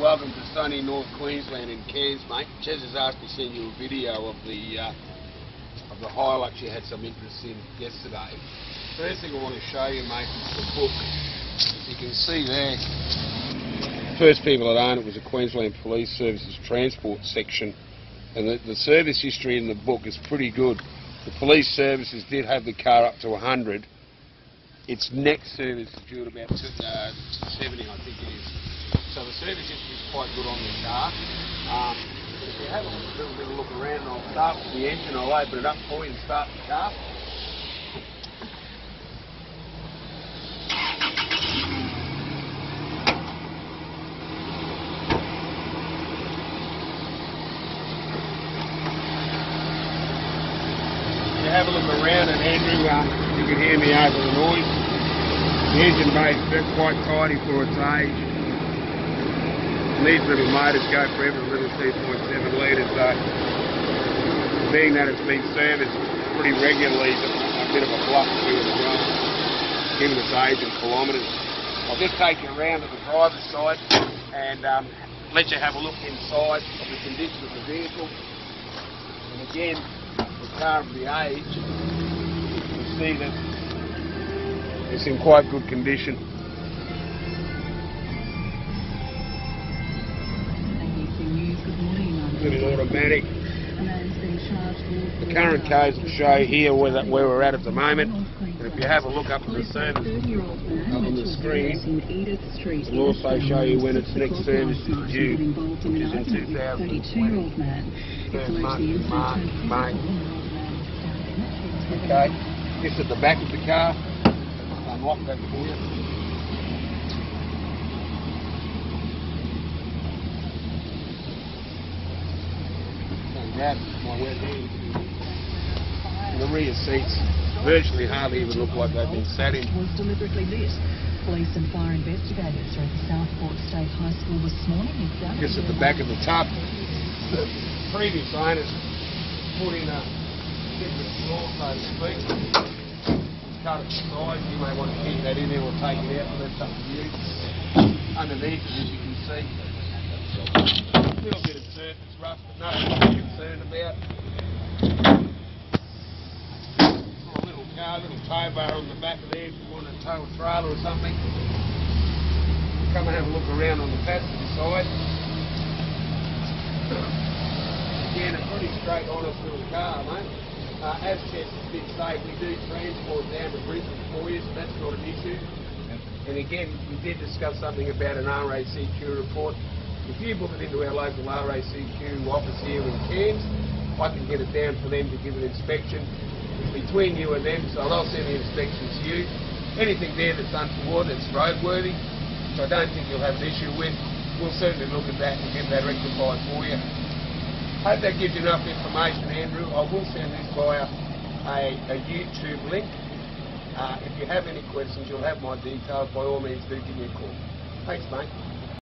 Welcome to sunny North Queensland in Cairns, mate. Ches has asked me to send you a video of the uh, of the Hilux you had some interest in yesterday. First thing I want to show you, mate, is the book. You can see there. First people that owned it was the Queensland Police Services Transport section, and the, the service history in the book is pretty good. The police services did have the car up to 100. Its next service is due at about uh, 70, I think it is. So the service history is quite good on this car. Um, if you have a little bit of look around, I'll start with the engine. I'll open it up for you and start the car. have a look around and Andrew, uh, you can hear me over the noise. The engine is quite tidy for its age. These little motors go for every little 2.7 litres though. Being that it's been serviced pretty regularly, it's a bit of a bluff to it as well, given its age and kilometres. I'll just take you around to the driver's side and um, let you have a look inside of the condition of the vehicle. And again, the car of the age, see that it's in quite good condition. Little automatic. The current codes will show here where, that, where we're at at the moment. And if you have a look up at the service up on the screen, it'll also show you when its next service is due, which is in 2020. First month, March, May. Okay, this at the back of the car. Unlock that for you. that, my wet hand. The rear seats virtually hardly even look like they've been sat in. Was deliberately lit. Police and fire investigators are at the Southport State High School this morning. Just at the back of the top, the previous owners put in a different floor, so to speak. Cut it size. You may want to keep that in there or take it out, but that's up to you. Underneath, as you can see, a little bit of surface rust, but nothing to be concerned about. a little car, little tow bar on the back of there if you want to tow a trailer or something. Come and have a look around on the passenger side. Again, a pretty straight, honest little car, mate. Uh, as Jess did say, we do transport down to Brisbane for you, so that's not an issue. And again, we did discuss something about an RACQ report. If you book it into our local RACQ office here in Cairns, I can get it down for them to give an inspection. Between you and them, so I'll send the inspection to you. Anything there that's untoward, that's roadworthy, which I don't think you'll have an issue with, we'll certainly look at that and get that rectified for you. Hope that gives you enough information, Andrew. I will send this via a, a YouTube link. Uh, if you have any questions, you'll have my details. By all means, do give me a call. Thanks, mate.